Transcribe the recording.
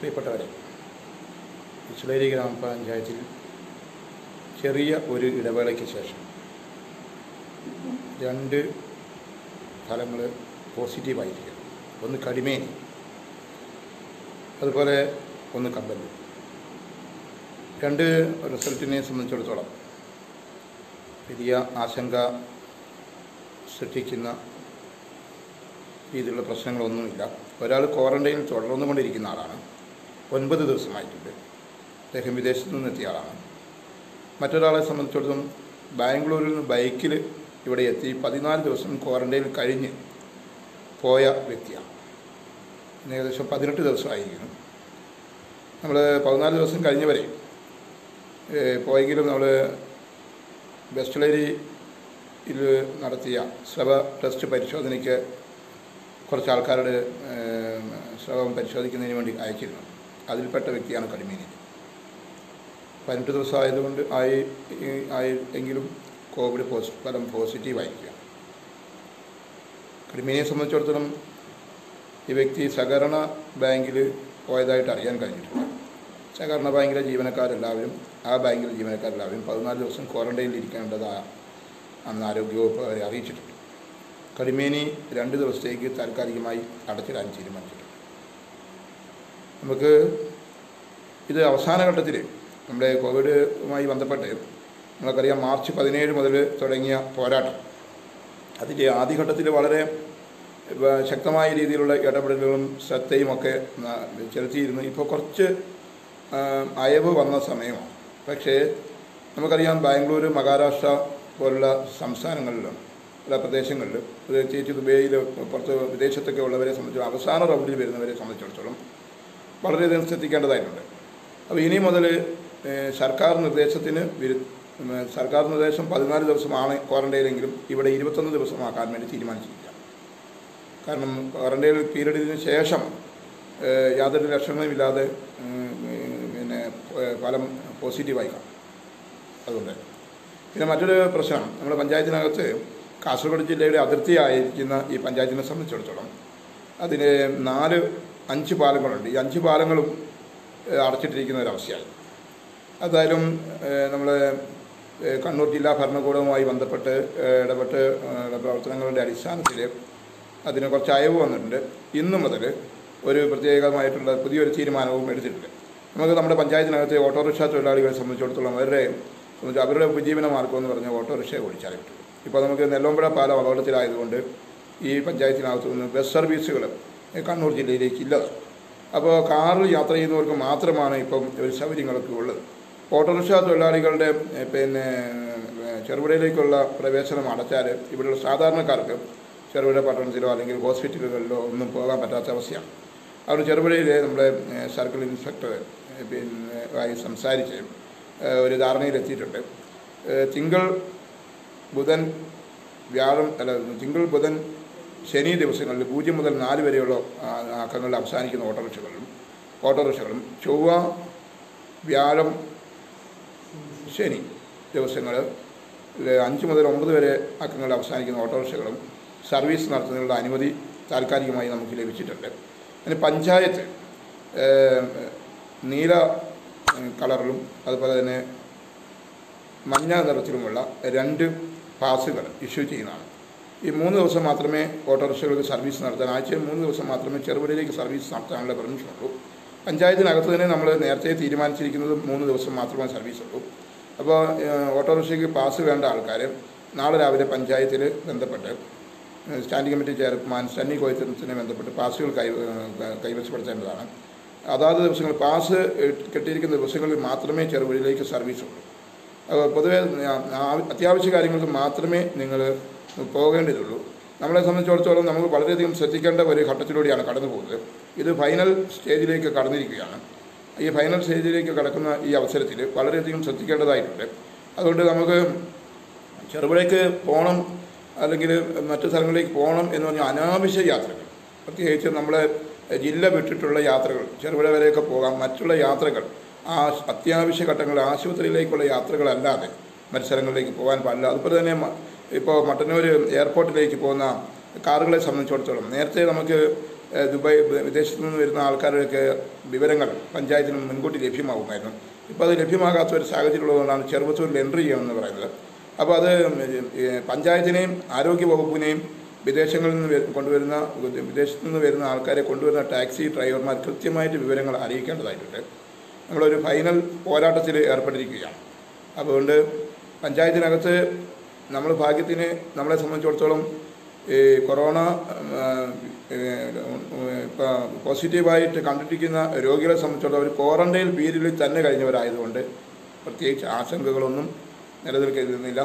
പ്രിയപ്പെട്ടവരെ വിശ്ലേരി ഗ്രാമപഞ്ചായത്തിൽ ചെറിയ ഒരു ഇടവേളയ്ക്ക് ശേഷം രണ്ട് ഫലങ്ങൾ പോസിറ്റീവായിരിക്കും ഒന്ന് കടിമേനി അതുപോലെ ഒന്ന് കമ്പല്ലൂർ രണ്ട് റിസൾട്ടിനെ സംബന്ധിച്ചിടത്തോളം വലിയ ആശങ്ക സൃഷ്ടിക്കുന്ന രീതിയിലുള്ള പ്രശ്നങ്ങളൊന്നുമില്ല. ഒരാൾ ക്വാറന്റൈനിൽ തുടർന്നുകൊണ്ടിരിക്കുന്ന ആളാണ്. ഒൻപത് ദിവസമായിട്ടുണ്ട്. അദ്ദേഹം വിദേശത്ത് നിന്നെത്തിയ ആളാണ്. മറ്റൊരാളെ സംബന്ധിച്ചിടത്തോളം ബാംഗ്ലൂരിൽ നിന്ന് ബൈക്കിൽ ഇവിടെ എത്തി പതിനാല് ദിവസം ക്വാറന്റൈനിൽ കഴിഞ്ഞ് പോയ വ്യക്തിയാണ്. ഏകദേശം പതിനെട്ട് ദിവസമായിരിക്കുന്നു. നമ്മൾ പതിനാല് ദിവസം കഴിഞ്ഞവരെ വരെ പോയെങ്കിലും നമ്മൾ ബെസ്റ്റലേരിയിൽ നടത്തിയ സ്രവ ടെസ്റ്റ് പരിശോധനയ്ക്ക് കുറച്ച് ആൾക്കാരുടെ സ്രവം പരിശോധിക്കുന്നതിന് വേണ്ടി അയച്ചിരുന്നു. അതിൽപ്പെട്ട വ്യക്തിയാണ് കടിമേനി പതിനെട്ട് ദിവസം ആയതുകൊണ്ട് ആയി ആയി എങ്കിലും കോവിഡ് പോസ് ഫലം പോസിറ്റീവായിരിക്കുക കടിമേനിയെ സംബന്ധിച്ചിടത്തോളം ഈ വ്യക്തി സഹകരണ ബാങ്കിൽ പോയതായിട്ട് അറിയാൻ കഴിഞ്ഞിട്ടുണ്ട് സഹകരണ ബാങ്കിലെ ജീവനക്കാരെല്ലാവരും ആ ബാങ്കിലെ ജീവനക്കാരെല്ലാവരും പതിനാല് ദിവസം ക്വാറന്റൈനിൽ ഇരിക്കേണ്ടതാ അന്ന് ആരോഗ്യവകുപ്പ് അവരെ അറിയിച്ചിട്ടുണ്ട്. കടിമേനി രണ്ട് ദിവസത്തേക്ക് താൽക്കാലികമായി അടച്ചിടാൻ തീരുമാനിച്ചിട്ടുണ്ട്. നമുക്ക് ഇത് അവസാന ഘട്ടത്തിൽ നമ്മുടെ കോവിഡുമായി ബന്ധപ്പെട്ട് നമുക്കറിയാം മാർച്ച് പതിനേഴ് മുതൽ തുടങ്ങിയ പോരാട്ടം. അതിന്റെ ആദ്യഘട്ടത്തിൽ വളരെ ശക്തമായ രീതിയിലുള്ള ഇടപെടലുകളും ശ്രദ്ധയും ഒക്കെ ചെലുത്തിയിരുന്നു. ഇപ്പോൾ കുറച്ച് അയവ് വന്ന സമയമാണ്. പക്ഷേ നമുക്കറിയാം ബാംഗ്ലൂർ മഹാരാഷ്ട്ര പോലുള്ള സംസ്ഥാനങ്ങളിലും പല പ്രദേശങ്ങളിലും പ്രത്യേകിച്ച് ദുബൈയിൽ പുറത്ത് വിദേശത്തൊക്കെ ഉള്ളവരെ സംബന്ധിച്ച് അവസാന റൗണ്ടിൽ വരുന്നവരെ സംബന്ധിച്ചിടത്തോളം വളരെയധികം ശ്രദ്ധിക്കേണ്ടതായിട്ടുണ്ട്. അപ്പോൾ ഇനി മുതൽ സർക്കാർ നിർദ്ദേശത്തിന് വിരു സർക്കാർ നിർദ്ദേശം പതിനാല് ദിവസമാണ് ക്വാറന്റൈനെങ്കിലും ഇവിടെ ഇരുപത്തൊന്ന് ദിവസമാക്കാൻ വേണ്ടി തീരുമാനിച്ചിരിക്കുക. കാരണം ക്വാറന്റൈൻ പീരീഡിന് ശേഷം യാതൊരു ലക്ഷണവുമില്ലാതെ പിന്നെ ഫലം പോസിറ്റീവായി കാണും. അതുകൊണ്ട് പിന്നെ മറ്റൊരു പ്രശ്നം നമ്മുടെ പഞ്ചായത്തിനകത്ത് കാസർഗോഡ് ജില്ലയുടെ അതിർത്തിയായിരിക്കുന്ന ഈ പഞ്ചായത്തിനെ സംബന്ധിച്ചിടത്തോളം അതിന് നാല് അഞ്ച് പാലങ്ങളുണ്ട്. ഈ അഞ്ച് പാലങ്ങളും അടച്ചിട്ടിരിക്കുന്ന ഒരവസ്ഥയാണ്. അതായാലും നമ്മൾ കണ്ണൂർ ജില്ലാ ഭരണകൂടവുമായി ബന്ധപ്പെട്ട് ഇടപെട്ട് പ്രവർത്തനങ്ങളുടെ അടിസ്ഥാനത്തിൽ അതിന് കുറച്ച് അയവ് വന്നിട്ടുണ്ട്. ഇന്നു മുതൽ ഒരു പ്രത്യേകമായിട്ടുള്ള പുതിയൊരു തീരുമാനവും എടുത്തിട്ടുണ്ട് നമുക്ക് നമ്മുടെ പഞ്ചായത്തിനകത്തെ ഓട്ടോറിക്ഷ തൊഴിലാളികളെ സംബന്ധിച്ചിടത്തോളം അവരുടെ സംബന്ധിച്ച് അവരുടെ ഉപജീവന മാർഗം എന്ന് പറഞ്ഞാൽ ഓട്ടോറിക്ഷയെ ഓടിച്ചാലേ പറ്റും. ഇപ്പോൾ നമുക്ക് നെല്ലോമ്പുഴ പാലം അപകടത്തിലായതുകൊണ്ട് ഈ പഞ്ചായത്തിനകത്തു നിന്ന് ബസ് സർവീസുകൾ കണ്ണൂർ ജില്ലയിലേക്ക് ഇല്ലത് അപ്പോൾ കാറിൽ യാത്ര ചെയ്യുന്നവർക്ക് മാത്രമാണ് ഇപ്പം ഒരു സൗകര്യങ്ങളൊക്കെ ഉള്ളത്. ഓട്ടോറിക്ഷ തൊഴിലാളികളുടെ പിന്നെ ചെറുപുഴയിലേക്കുള്ള പ്രവേശനം അടച്ചാൽ ഇവിടെയുള്ള സാധാരണക്കാർക്ക് ചെറുപുഴ പട്ടണത്തിലോ അല്ലെങ്കിൽ ഹോസ്പിറ്റലുകളിലോ ഒന്നും പോകാൻ പറ്റാത്ത അവസ്ഥയാണ്. അവർ ചെറുപുഴയിലെ നമ്മുടെ സർക്കിൾ ഇൻസ്പെക്ടർ പിന്നെ ആയി സംസാരിച്ച് ഒരു ധാരണയിലെത്തിയിട്ടുണ്ട് തിങ്കൾ ബുധൻ വ്യാഴം അല്ല തിങ്കൾ ബുധൻ ശനി ദിവസങ്ങളിൽ പൂജ്യം മുതൽ നാല് വരെയുള്ള അക്കങ്ങളിൽ അവസാനിക്കുന്ന ഓട്ടോറിക്ഷകളും ഓട്ടോറിക്ഷകളും ചൊവ്വ വ്യാഴം ശനി ദിവസങ്ങൾ അഞ്ച് മുതൽ ഒമ്പത് വരെ അക്കങ്ങളിൽ അവസാനിക്കുന്ന ഓട്ടോറിക്ഷകളും സർവീസ് നടത്തുന്നതിനുള്ള അനുമതി താൽക്കാലികമായി നമുക്ക് ലഭിച്ചിട്ടുണ്ട്. അതിന് പഞ്ചായത്ത് നീല കളറിലും അതുപോലെ തന്നെ മഞ്ഞ നിറത്തിലുമുള്ള രണ്ട് പാസുകൾ ഇഷ്യൂ ചെയ്യുന്നതാണ്. ഈ മൂന്ന് ദിവസം മാത്രമേ ഓട്ടോറിക്ഷകൾക്ക് സർവീസ് നടത്താൻ ആഴ്ചയിൽ മൂന്ന് ദിവസം മാത്രമേ ചെറുപുഴയിലേക്ക് സർവീസ് നടത്താനുള്ള പെർമിഷൻ ഉള്ളൂ. പഞ്ചായത്തിനകത്ത് തന്നെ നമ്മൾ നേരത്തെ തീരുമാനിച്ചിരിക്കുന്നത് മൂന്ന് ദിവസം മാത്രമേ സർവീസ് ഉള്ളൂ. അപ്പോൾ ഓട്ടോറിക്ഷയ്ക്ക് പാസ് വേണ്ട ആൾക്കാർ നാളെ രാവിലെ പഞ്ചായത്തിൽ ബന്ധപ്പെട്ട് സ്റ്റാൻഡിംഗ് കമ്മിറ്റി ചെയർമാൻ സണ്ണി കോയത്തിനെ ബന്ധപ്പെട്ട് പാസുകൾ കൈ കൈവശപ്പെടുത്തേണ്ടതാണ്. അതാത് ദിവസങ്ങൾ പാസ് കിട്ടിയിരിക്കുന്ന ദിവസങ്ങളിൽ മാത്രമേ ചെറുപുഴയിലേക്ക് സർവീസ് ഉള്ളൂ. പൊതുവെ അത്യാവശ്യ കാര്യങ്ങൾക്ക് മാത്രമേ നിങ്ങൾ പോകേണ്ടതുള്ളൂ. നമ്മളെ സംബന്ധിച്ചിടത്തോളം നമ്മൾ വളരെയധികം ശ്രദ്ധിക്കേണ്ട ഒരു ഘട്ടത്തിലൂടെയാണ് കടന്നു പോകുന്നത്. ഇത് ഫൈനൽ സ്റ്റേജിലേക്ക് കടന്നിരിക്കുകയാണ്. ഈ ഫൈനൽ സ്റ്റേജിലേക്ക് കടക്കുന്ന ഈ അവസരത്തിൽ വളരെയധികം ശ്രദ്ധിക്കേണ്ടതായിട്ടുണ്ട്. അതുകൊണ്ട് നമുക്ക് ചെറുപുഴയ്ക്ക് പോകണം അല്ലെങ്കിൽ മറ്റു സ്ഥലങ്ങളിലേക്ക് പോകണം എന്ന് പറഞ്ഞാൽ അനാവശ്യ യാത്രകൾ പ്രത്യേകിച്ച് നമ്മളെ ജില്ല വിട്ടിട്ടുള്ള യാത്രകൾ ചെറുപുഴ വരെയൊക്കെ പോകാം മറ്റുള്ള യാത്രകൾ ആ അത്യാവശ്യ ഘട്ടങ്ങളിൽ ആശുപത്രിയിലേക്കുള്ള യാത്രകളല്ലാതെ മത്സരങ്ങളിലേക്ക് പോകാൻ പാടില്ല. അതുപോലെ തന്നെ ഇപ്പോൾ മട്ടന്നൂർ എയർപോർട്ടിലേക്ക് പോകുന്ന കാറുകളെ സംബന്ധിച്ചിടത്തോളം നേരത്തെ നമുക്ക് ദുബായ് വിദേശത്തു നിന്ന് വരുന്ന ആൾക്കാരുടെയൊക്കെ വിവരങ്ങൾ പഞ്ചായത്തിന് മുൻകൂട്ടി ലഭ്യമാകുമായിരുന്നു. ഇപ്പോൾ അത് ലഭ്യമാകാത്ത ഒരു സാഹചര്യം ഉള്ളതുകൊണ്ടാണ് ചെറുപ്പത്തൂരിൽ എൻട്രി ചെയ്യണമെന്ന് പറയുന്നത്. അപ്പോൾ അത് പഞ്ചായത്തിനെയും ആരോഗ്യ വകുപ്പിനെയും വിദേശങ്ങളിൽ നിന്ന് കൊണ്ടുവരുന്ന വിദേശത്തു നിന്ന് വരുന്ന ആൾക്കാരെ കൊണ്ടുവരുന്ന ടാക്സി ഡ്രൈവർമാർ കൃത്യമായിട്ട് വിവരങ്ങൾ അറിയിക്കേണ്ടതായിട്ടുണ്ട്. നമ്മളൊരു ഫൈനൽ പോരാട്ടത്തിൽ ഏർപ്പെട്ടിരിക്കുകയാണ്. അതുകൊണ്ട് പഞ്ചായത്തിനകത്ത് നമ്മൾ ഭാഗ്യത്തിന് നമ്മളെ സംബന്ധിച്ചിടത്തോളം ഈ കൊറോണ പോസിറ്റീവായിട്ട് കണ്ടിരിക്കുന്ന രോഗികളെ സംബന്ധിച്ചിടത്തോളം അവർ ക്വാറന്റൈൻ പീരീഡിൽ തന്നെ കഴിഞ്ഞവരായതുകൊണ്ട് പ്രത്യേകിച്ച് ആശങ്കകളൊന്നും നിലനിൽക്കുന്നില്ല